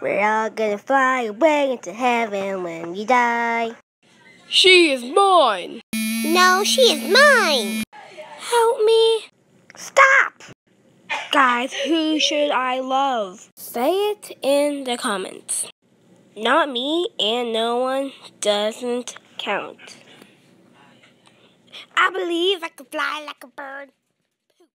We're all gonna fly away into heaven when we die. She is mine. No, she is mine. Help me. Stop! Guys, who should I love? Say it in the comments. Not me and no one doesn't count. I believe I can fly like a bird.